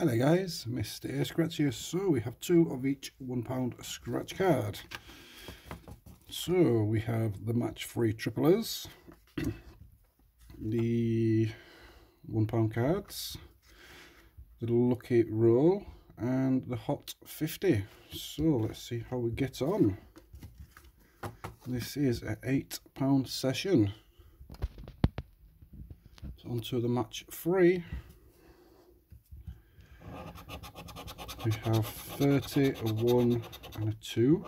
Hello guys, Mr. Scratch here. So we have two of each £1 scratch card. So we have the match free triplers, the £1 cards, the lucky roll and the hot 50. So let's see how we get on. This is an £8 session. So onto the match free. We have 30, a 1 and a 2.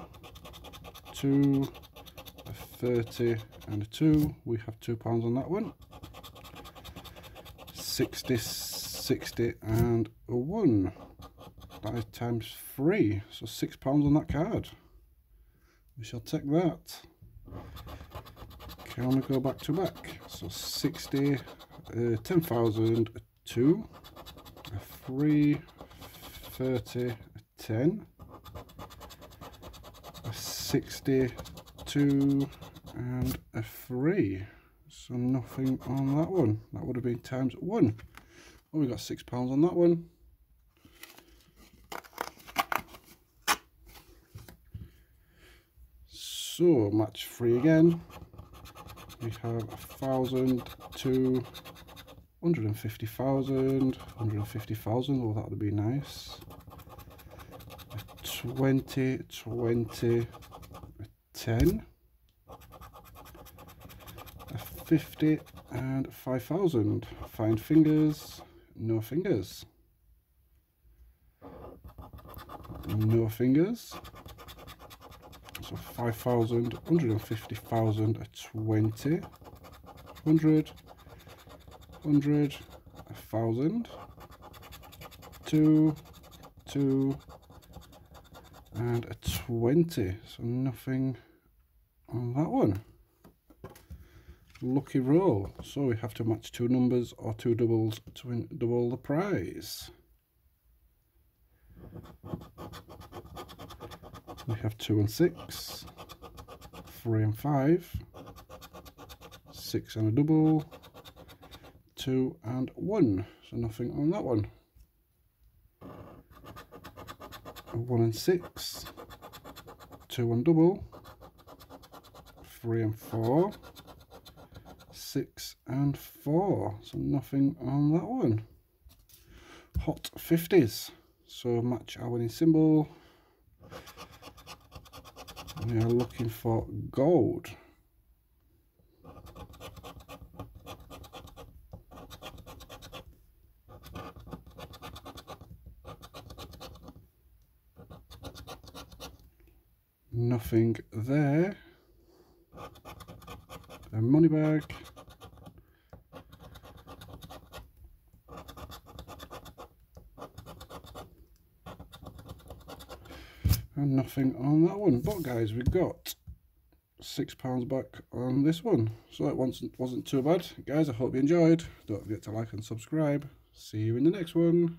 2, a 30 and a 2. We have £2 on that one. 60, 60 and a 1. That is times 3. So £6 on that card. We shall take that. Can we go back to back? So 60, uh, 10,000, 2, a 3, 30, a 10, a 62 and a 3. So nothing on that one. That would have been times 1. Oh, we got £6 on that one. So match 3 again. We have a thousand, two, 150,000, 150,000, oh that would be nice. 20, 20, 10, 50 and 5,000. Find fingers, no fingers. No fingers. So 5,000, 150,000, 20, 100, 100, 1,000, 2, 2, and a 20 so nothing on that one. Lucky roll. So we have to match two numbers or two doubles to win double the prize. We have two and six three and five six and a double two and one. So nothing on that one one and six, two and double, three and four, six and four. So nothing on that one. Hot 50s. So match our winning symbol. We are looking for gold. Nothing there. A money bag. And nothing on that one. But guys, we got six pounds back on this one. So it wasn't, wasn't too bad. Guys, I hope you enjoyed. Don't forget to like and subscribe. See you in the next one.